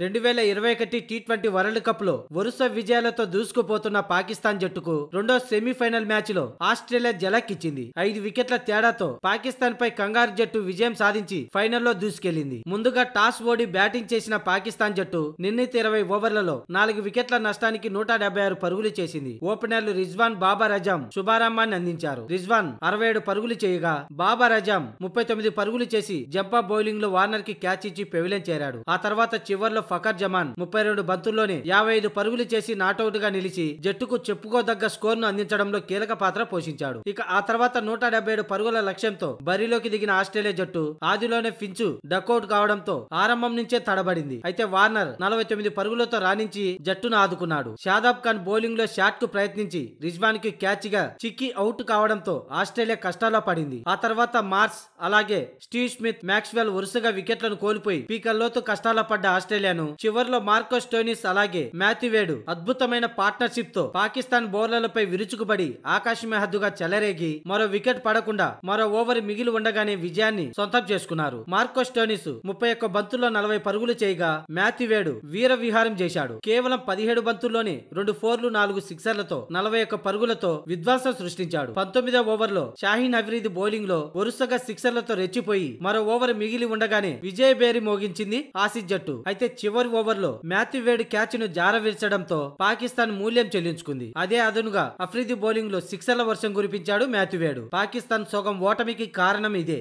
రెండు వేల ఇరవై ఒకటి టీ ట్వంటీ వరల్డ్ కప్లో వరుస విజయాలతో దూసుకుపోతున్న పాకిస్తాన్ జట్టుకు రెండో సెమీఫైనల్ మ్యాచ్లో ఆస్ట్రేలియా జలక్కిచ్చింది. ఐదు వికెట్ల తేడాతో పాకిస్తాన్ పై కంగారు జట్టు విజయం సాధించి ఫైనల్లో దూసుకెళ్ళింది ముందుగా టాస్ ఓడి బ్యాటింగ్ చేసిన పాకిస్తాన్ జట్టు నిర్ణీత ఇరవై ఓవర్లలో నాలుగు వికెట్ల నష్టానికి నూట డెబ్బై ఆరు పరుగులు చేసింది. ఓపెనర్లు రిజ్వాన్ బాబర్ అజాం శుభారంభాన్ని అందించారు. రిజ్వాన్ అరవై ఏడు పరుగులు చేయగా బాబర్ అజాం ముప్పై తొమ్మిది పరుగులు చేసి జంపా బౌలింగ్లో వార్నర్కి క్యాచ్ ఇచ్చి పెవిలెన్ చేరాడు. ఆ తర్వాత చివర్లో ఫకర్ జమాన్ ముప్పై రెండు బంతుల్లోనే యాభై ఐదు పరుగులు చేసి నాటౌట్గా నిలిచి జట్టుకు చెప్పుకోదగ్గ స్కోర్ను అందించడంలో కీలక పాత్ర పోషించాడు. ఇక ఆ తర్వాత నూట డెబ్బై ఏడు పరుగుల లక్ష్యంతో బరిలోకి దిగిన ఆస్ట్రేలియా జట్టు ఆదిలోనే ఫించు డకౌట్ కావడంతో ఆరంభం నుంచే తడబడింది. అయితే వార్నర్ నలభై తొమ్మిది పరుగులతో రాణించి జట్టును ఆదుకున్నాడు. షాదాబ్ ఖాన్ బౌలింగ్లో షాట్కు ప్రయత్నించి రిజ్వాన్కి క్యాచ్గా చిక్కి అవుట్ కావడంతో ఆస్ట్రేలియా కష్టాల్లో పడింది. ఆ తర్వాత మార్స్ అలాగే స్టీవ్ స్మిత్ మ్యాక్స్వెల్ వరుసగా వికెట్లను కోల్పోయి పీకల్లోతు కష్టాల్లో పడ్డ ఆస్ట్రేలియాను చివర్లో మార్కో టోనిస్ అలాగే మాథివేడు అద్భుతమైన పార్ట్నర్షిప్తో పాకిస్తాన్ బౌలర్లపై విరుచుకుపడి ఆకాశమే హద్దుగా చెలరేగి మరో వికెట్ పడకుండా మరో ఓవర్ మిగిలి ఉండగానే విజయాన్ని సొంతం చేసుకున్నారు. మార్కో టోనిస్ ముప్పై ఒక్క బంతుల్లో నలభై పరుగులు చేయగా మాథివేడు వీర విహారం చేశాడు. కేవలం పదిహేడు బంతుల్లోనే రెండు ఫోర్లు నాలుగు సిక్సర్లతో నలభై ఒక్క పరుగులతో విధ్వంసం సృష్టించాడు. పంతొమ్మిదో ఓవర్లో షాహీన్ అఫ్రీది బౌలింగ్లో వరుసగా సిక్సర్లతో రెచ్చిపోయి మరో ఓవర్ మిగిలి ఉండగానే విజయ్ బేరి మోగించింది ఆసిస్ జట్టు. అయితే చివరి ఓవర్లో లో వేడ్ క్యాచ్ను జారవిర్చడంతో పాకిస్తాన్ మూల్యం చెల్లించుకుంది. అదే అదనుగా అఫ్రిది బౌలింగ్లో సిక్సర్ల వర్షం కురిపించాడు మాథివేడు పాకిస్తాన్ సోగం ఓటమికి కారణం ఇదే.